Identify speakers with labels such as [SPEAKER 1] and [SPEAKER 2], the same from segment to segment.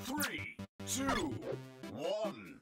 [SPEAKER 1] Three, two, one.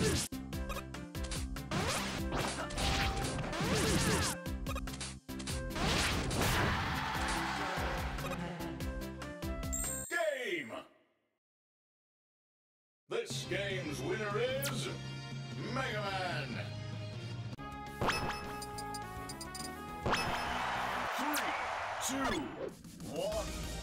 [SPEAKER 1] Game! This game's winner is... Mega Man! Three, two, one...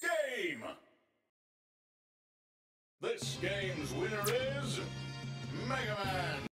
[SPEAKER 1] Game! This game's winner is Mega Man!